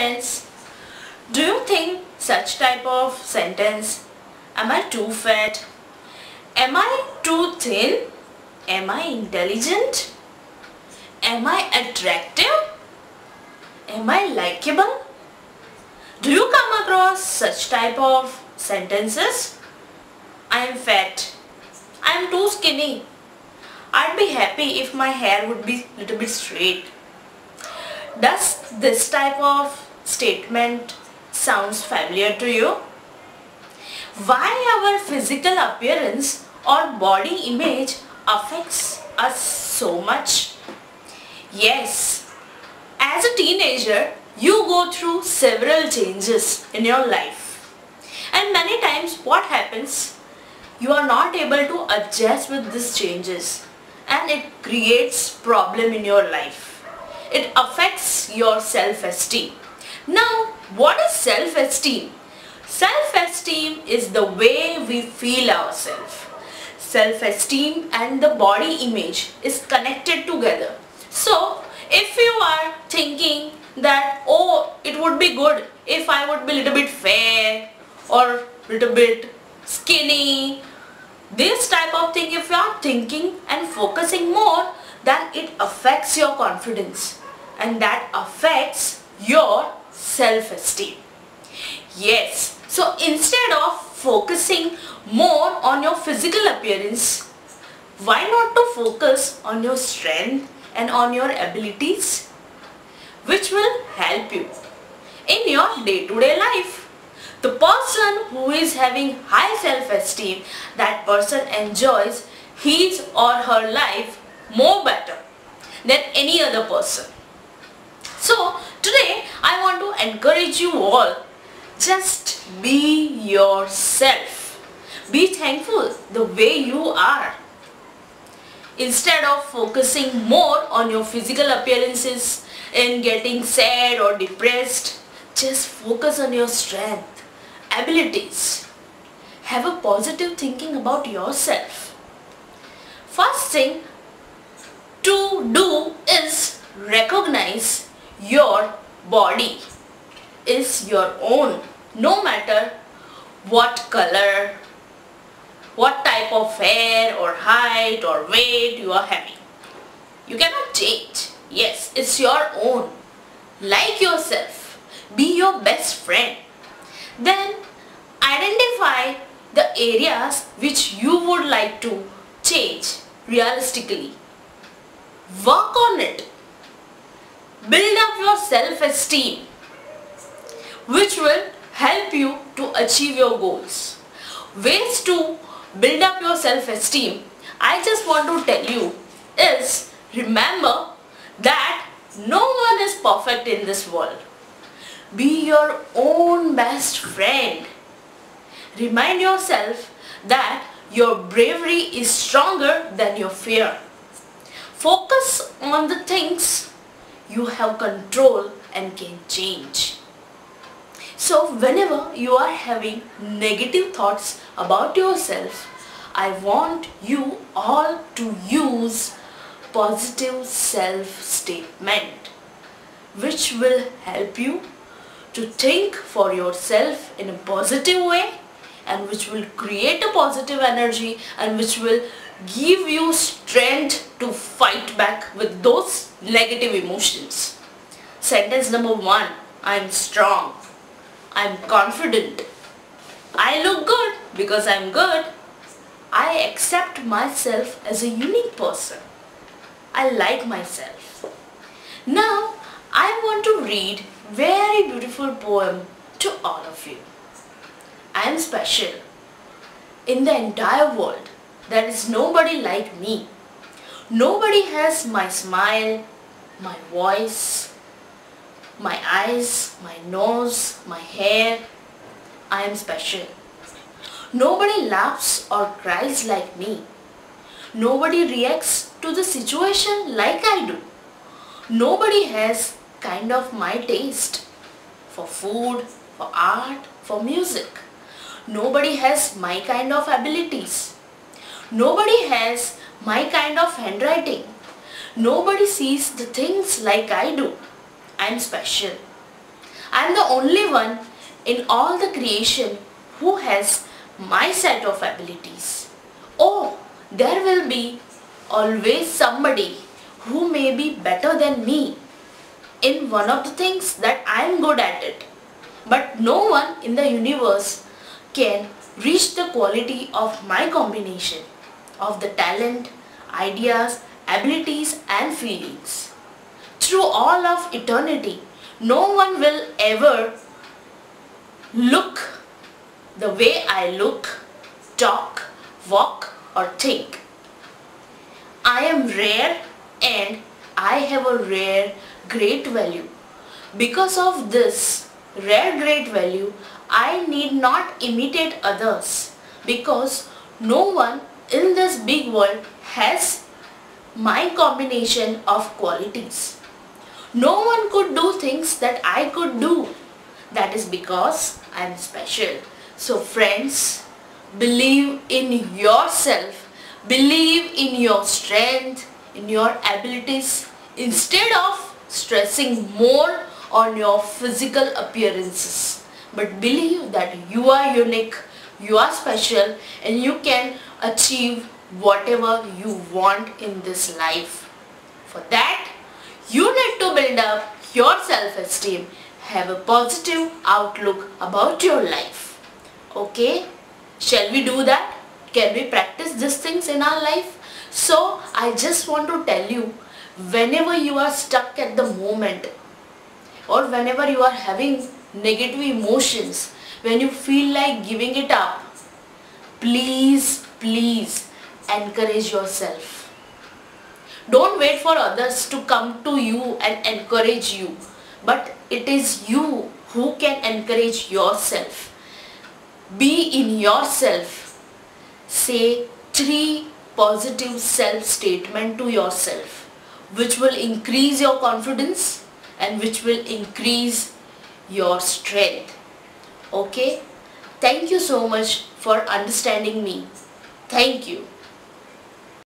friends. Do you think such type of sentence? Am I too fat? Am I too thin? Am I intelligent? Am I attractive? Am I likable? Do you come across such type of sentences? I am fat. I am too skinny. I'd be happy if my hair would be little bit straight. Does this type of statement sounds familiar to you? Why our physical appearance or body image affects us so much? Yes, as a teenager, you go through several changes in your life. And many times what happens? You are not able to adjust with these changes and it creates problem in your life it affects your self-esteem. Now, what is self-esteem? Self-esteem is the way we feel ourselves. Self-esteem and the body image is connected together. So, if you are thinking that, oh, it would be good if I would be a little bit fair or a little bit skinny, this type of thing if you are thinking and focusing more, then it affects your confidence and that affects your self-esteem. Yes, so instead of focusing more on your physical appearance, why not to focus on your strength and on your abilities which will help you in your day-to-day -day life. The person who is having high self-esteem, that person enjoys his or her life more better than any other person. So I want to encourage you all just be yourself. Be thankful the way you are. Instead of focusing more on your physical appearances and getting sad or depressed, just focus on your strength, abilities. Have a positive thinking about yourself. First thing to do is recognize your body is your own no matter what color what type of hair or height or weight you are having. You cannot change. Yes it's your own. Like yourself. Be your best friend. Then identify the areas which you would like to change realistically. Work on it build up your self-esteem which will help you to achieve your goals. Ways to build up your self-esteem I just want to tell you is remember that no one is perfect in this world. Be your own best friend. Remind yourself that your bravery is stronger than your fear. Focus on the things you have control and can change. So whenever you are having negative thoughts about yourself, I want you all to use positive self-statement which will help you to think for yourself in a positive way and which will create a positive energy and which will give you strength to fight back with those negative emotions. Sentence number one, I'm strong. I'm confident. I look good because I'm good. I accept myself as a unique person. I like myself. Now, I want to read very beautiful poem to all of you. I am special. In the entire world, there is nobody like me. Nobody has my smile, my voice, my eyes, my nose, my hair. I am special. Nobody laughs or cries like me. Nobody reacts to the situation like I do. Nobody has kind of my taste for food, for art, for music. Nobody has my kind of abilities. Nobody has my kind of handwriting. Nobody sees the things like I do. I'm special. I am the only one in all the creation who has my set of abilities. Oh, there will be always somebody who may be better than me in one of the things that I am good at it. But no one in the universe can reach the quality of my combination of the talent, ideas, abilities and feelings. Through all of eternity, no one will ever look the way I look, talk, walk or think. I am rare and I have a rare great value. Because of this rare great value, I need not imitate others because no one in this big world has my combination of qualities. No one could do things that I could do. That is because I am special. So friends, believe in yourself. Believe in your strength, in your abilities instead of stressing more on your physical appearances. But believe that you are unique, you are special and you can achieve whatever you want in this life. For that, you need to build up your self-esteem, have a positive outlook about your life. Okay? Shall we do that? Can we practice these things in our life? So, I just want to tell you, whenever you are stuck at the moment or whenever you are having negative emotions, when you feel like giving it up, please, please encourage yourself. Don't wait for others to come to you and encourage you. But it is you who can encourage yourself. Be in yourself. Say three positive self-statement to yourself which will increase your confidence and which will increase your strength. Okay? Thank you so much for understanding me. Thank you.